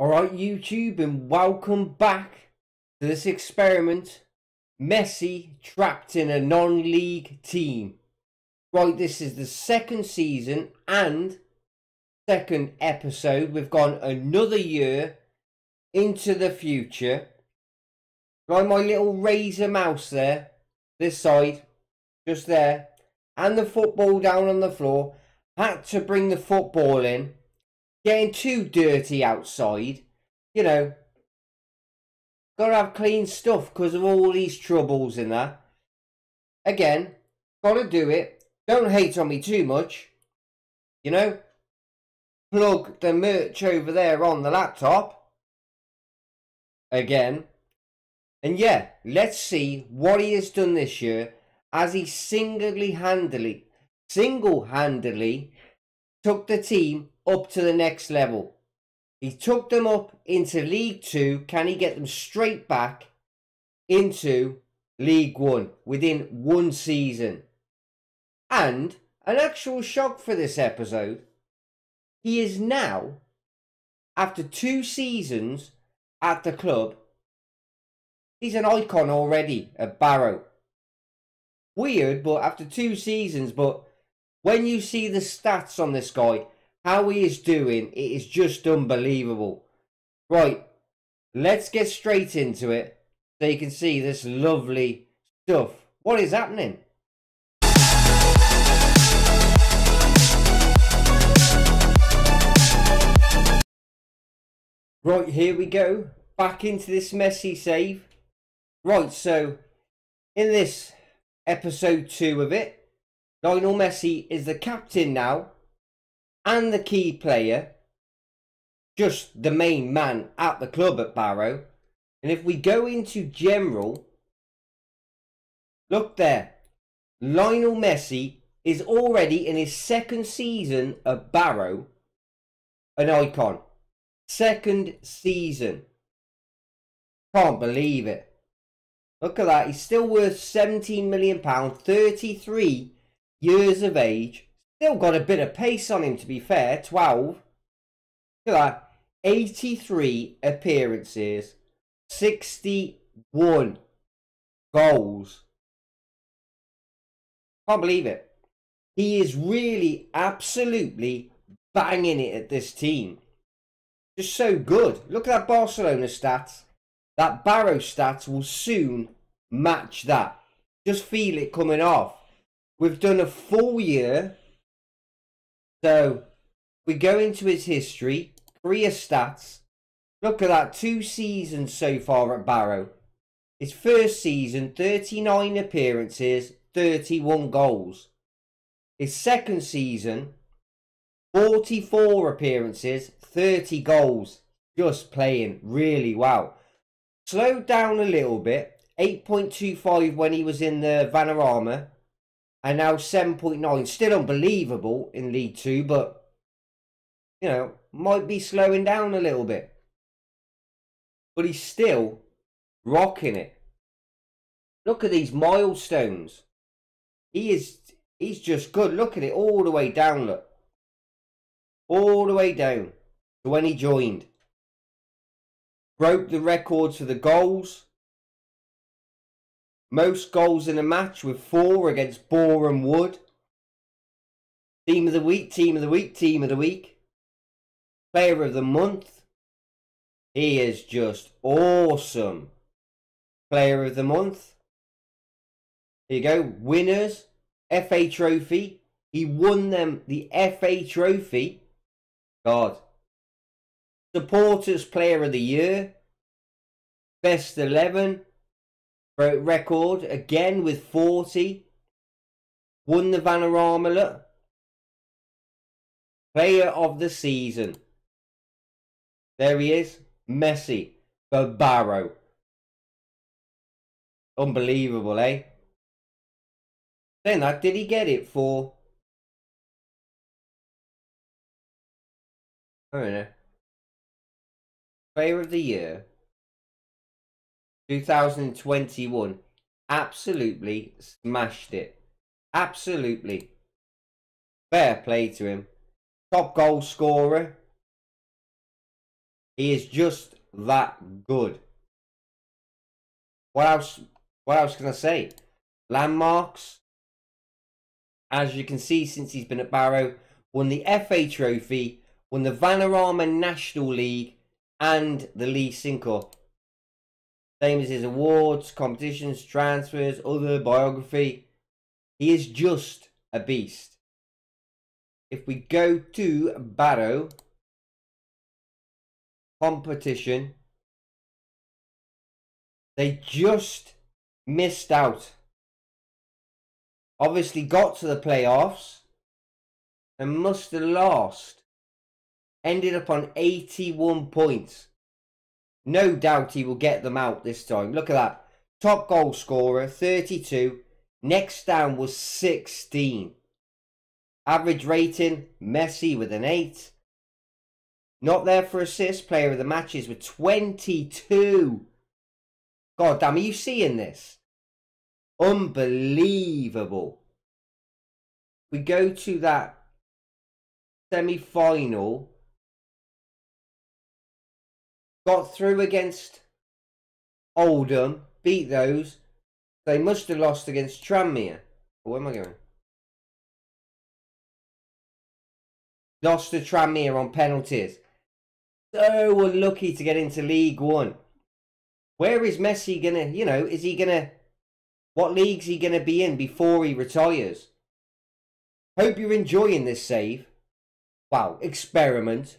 Alright, YouTube, and welcome back to this experiment. Messi trapped in a non league team. Right, this is the second season and second episode. We've gone another year into the future. Like my little Razer mouse there, this side, just there, and the football down on the floor. Had to bring the football in getting too dirty outside. You know, gotta have clean stuff because of all these troubles in there. Again, gotta do it. Don't hate on me too much. You know, plug the merch over there on the laptop. Again. And yeah, let's see what he has done this year as he singly handedly, single handedly took the team up to the next level. He took them up into League Two. Can he get them straight back into League One within one season? And an actual shock for this episode, he is now, after two seasons at the club, he's an icon already at Barrow. Weird, but after two seasons, but when you see the stats on this guy, how he is doing, it is just unbelievable. Right, let's get straight into it so you can see this lovely stuff. What is happening? Right, here we go. Back into this messy save. Right, so in this episode two of it, Lionel Messi is the captain now and the key player, just the main man at the club at Barrow. And if we go into general, look there. Lionel Messi is already in his second season at Barrow an icon. Second season. Can't believe it. Look at that. He's still worth £17 million, 33 years of age, Still got a bit of pace on him, to be fair. 12. Look at that. 83 appearances. 61 goals. Can't believe it. He is really absolutely banging it at this team. Just so good. Look at that Barcelona stats. That Barrow stats will soon match that. Just feel it coming off. We've done a full year so we go into his history, career stats. Look at that, two seasons so far at Barrow. His first season, 39 appearances, 31 goals. His second season, 44 appearances, 30 goals. Just playing really well. Slowed down a little bit. 8.25 when he was in the Vanarama and now 7.9. Still unbelievable in League Two, but, you know, might be slowing down a little bit. But he's still rocking it. Look at these milestones. He is, he's just good. Look at it all the way down, look. All the way down to when he joined. Broke the records for the goals most goals in a match with four against Boreham Wood. Team of the week, team of the week, team of the week. Player of the month. He is just awesome. Player of the month. Here you go. Winners. FA Trophy. He won them the FA Trophy. God. Supporters Player of the Year. Best 11 record again with 40. Won the Vanarama Player of the season. There he is. Messi. For Barrow. Unbelievable, eh? Then that, did he get it for... I don't know. Player of the year. 2021 absolutely smashed it. Absolutely. Fair play to him. Top goal scorer. He is just that good. What else? What else can I say? Landmarks. As you can see, since he's been at Barrow, won the FA Trophy, won the Vanarama National League, and the Leasing Cup. Same as his awards, competitions, transfers, other biography. He is just a beast. If we go to Barrow, competition, they just missed out. Obviously got to the playoffs and must have lost. Ended up on 81 points. No doubt he will get them out this time. Look at that. Top goal scorer, 32. Next down was 16. Average rating, Messi with an 8. Not there for assist, player of the matches with 22. God damn, are you seeing this? Unbelievable. We go to that semi-final got through against Oldham, beat those. They must have lost against Tranmere. Oh, where am I going? Lost to Tranmere on penalties. So unlucky to get into League One. Where is Messi gonna, you know, is he gonna, what league's he gonna be in before he retires? Hope you're enjoying this save. Wow, experiment.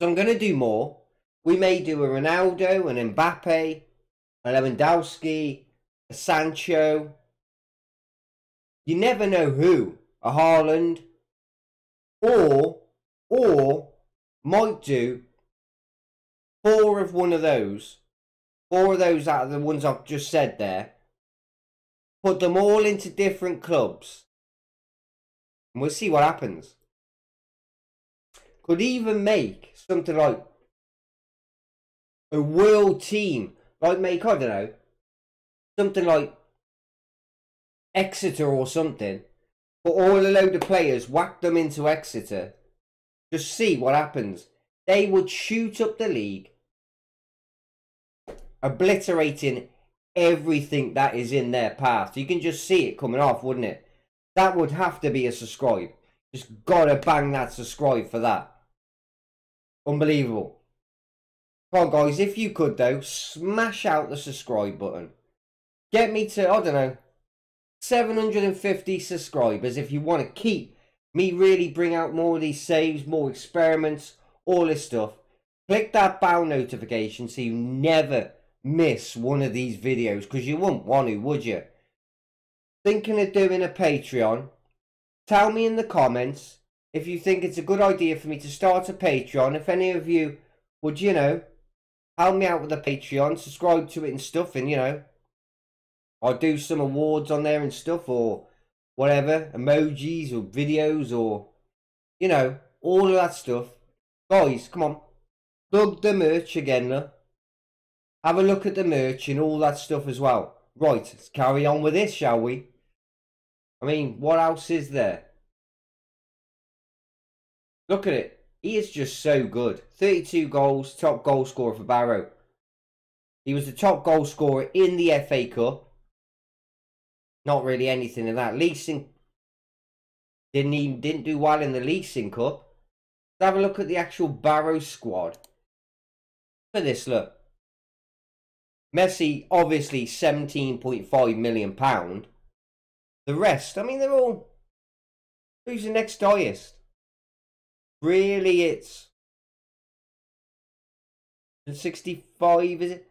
So I'm gonna do more. We may do a Ronaldo, an Mbappe, a Lewandowski, a Sancho. You never know who. A Haaland. Or, or might do four of one of those. Four of those out of the ones I've just said there. Put them all into different clubs. And we'll see what happens. Could even make something like a world team, like make, I don't know, something like Exeter or something, put all a load of players, whack them into Exeter, just see what happens. They would shoot up the league, obliterating everything that is in their path. You can just see it coming off, wouldn't it? That would have to be a subscribe. Just gotta bang that subscribe for that. Unbelievable. Come on, guys, if you could, though, smash out the subscribe button. Get me to, I don't know, 750 subscribers if you want to keep me really bring out more of these saves, more experiments, all this stuff. Click that bell notification so you never miss one of these videos because you wouldn't want to, would you? Thinking of doing a Patreon? Tell me in the comments if you think it's a good idea for me to start a Patreon. If any of you would, you know, help me out with the Patreon, subscribe to it and stuff, and you know, I'll do some awards on there and stuff, or whatever, emojis or videos, or you know, all of that stuff. Guys, come on, plug the merch again, look. Have a look at the merch and all that stuff as well. Right, let's carry on with this, shall we? I mean, what else is there? Look at it. He is just so good. 32 goals, top goal scorer for Barrow. He was the top goal scorer in the FA Cup. Not really anything in that. Leasing didn't even didn't do well in the Leasing Cup. Let's have a look at the actual Barrow squad. Look at this, look. Messi, obviously £17.5 million. The rest, I mean, they're all... Who's the next highest? Really, it's 65, is it?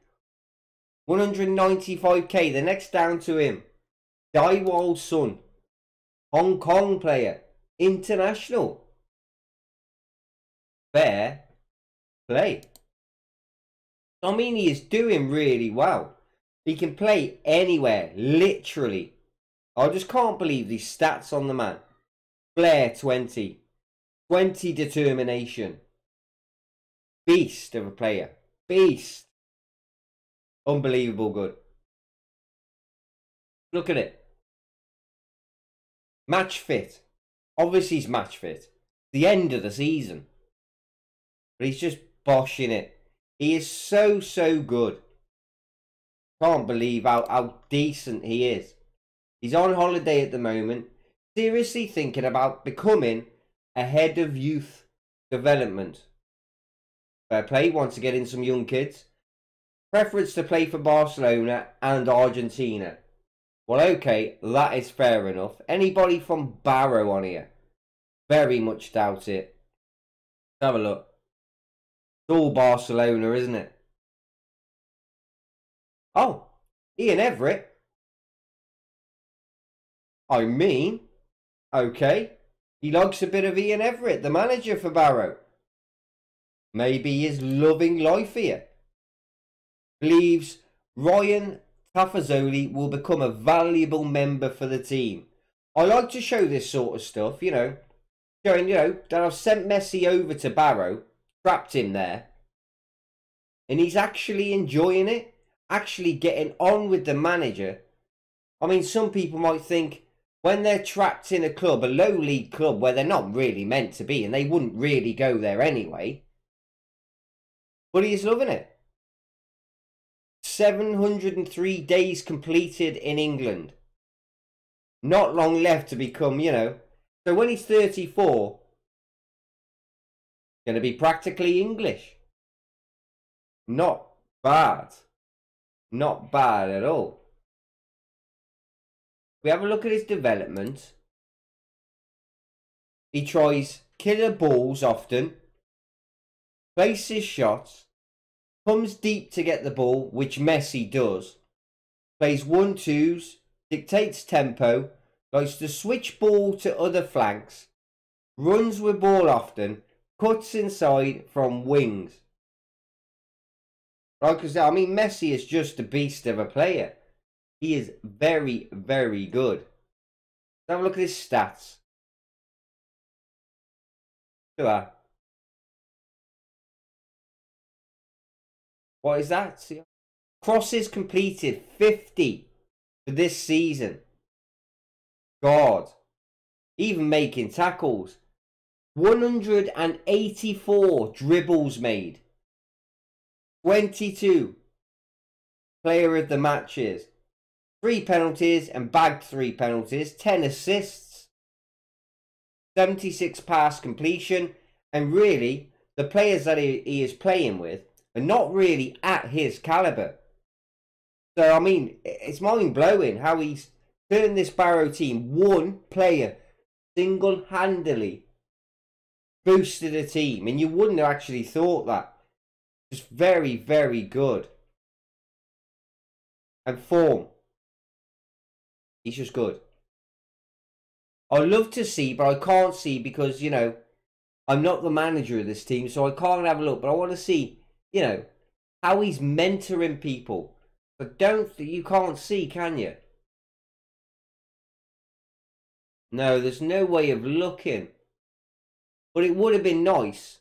195k. The next down to him. Daewoo Sun. Hong Kong player. International. Fair play. I mean, he is doing really well. He can play anywhere, literally. I just can't believe these stats on the man. Flair 20. 20 determination. Beast of a player. Beast. Unbelievable good. Look at it. Match fit. Obviously he's match fit. The end of the season. But he's just boshing it. He is so, so good. Can't believe how, how decent he is. He's on holiday at the moment, seriously thinking about becoming a head of youth development. Fair play, wants to get in some young kids. Preference to play for Barcelona and Argentina. Well, okay, that is fair enough. Anybody from Barrow on here? Very much doubt it. Have a look. It's all Barcelona, isn't it? Oh, Ian Evatt. I mean, okay. He likes a bit of Ian Evatt, the manager for Barrow. Maybe he's loving life here. Believes Ryan Tafazolli will become a valuable member for the team. I like to show this sort of stuff, you know. Showing, you know, that I've sent Messi over to Barrow, trapped him there. And he's actually enjoying it, actually getting on with the manager. I mean, some people might think when they're trapped in a club, a low league club where they're not really meant to be, and they wouldn't really go there anyway. But he's loving it. 703 days completed in England. Not long left to become, you know. So when he's 34, going to be practically English. Not bad. Not bad at all. We have a look at his development. He tries killer balls often, places shots, comes deep to get the ball, which Messi does, plays one twos, dictates tempo, likes to switch ball to other flanks, runs with ball often, cuts inside from wings. Like I said, I mean, Messi is just a beast of a player. He is very, very good. Let's have a look at his stats. Look at that. What is that? Crosses completed 50 for this season. God. Even making tackles. 184 dribbles made. 22 player of the matches. Three penalties and bagged three penalties. 10 assists. 76 pass completion. And really, the players that he, he is playing with are not really at his caliber. So, I mean, it's mind blowing how he's turned this Barrow team, one player, single handedly boosted a team. And you wouldn't have actually thought that. Just very, very good. And form. He's just good. I love to see, but I can't see because, you know, I'm not the manager of this team, so I can't have a look. But I want to see you know, how he's mentoring people. But don't, you can't see, can you? No, there's no way of looking. But it would have been nice.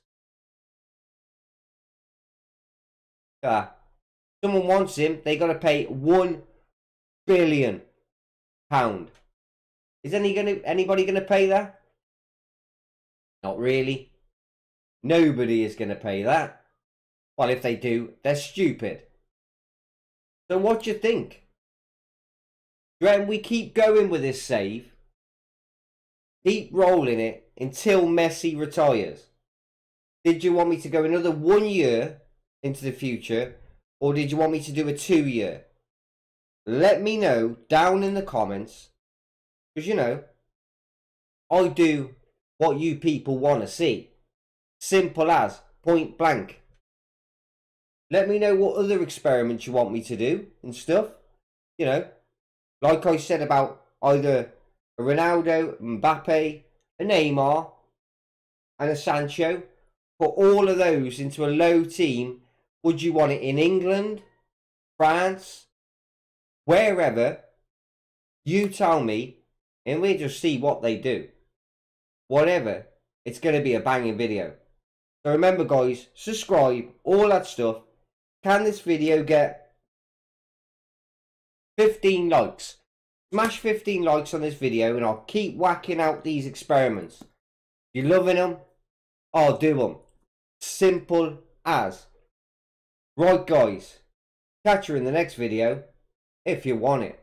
Ah, someone wants him, they got to pay one billion pound. Is any gonna anybody gonna pay that? Not really. Nobody is gonna pay that. Well, if they do, they're stupid. So what do you think? You we keep going with this save? Keep rolling it until Messi retires? Did you want me to go another one year into the future? Or did you want me to do a two year? Let me know down in the comments. Because, you know, I do what you people want to see. Simple as, point blank. Let me know what other experiments you want me to do and stuff. You know, like I said about either Ronaldo, Mbappe, a Neymar, and a Sancho. Put all of those into a low team. Would you want it in England, France, wherever? You tell me, and we'll just see what they do. Whatever, it's going to be a banging video. So remember, guys, subscribe, all that stuff. Can this video get 15 likes? Smash 15 likes on this video and I'll keep whacking out these experiments. You're loving them, I'll do them. Simple as. Right guys, catch you in the next video if you want it.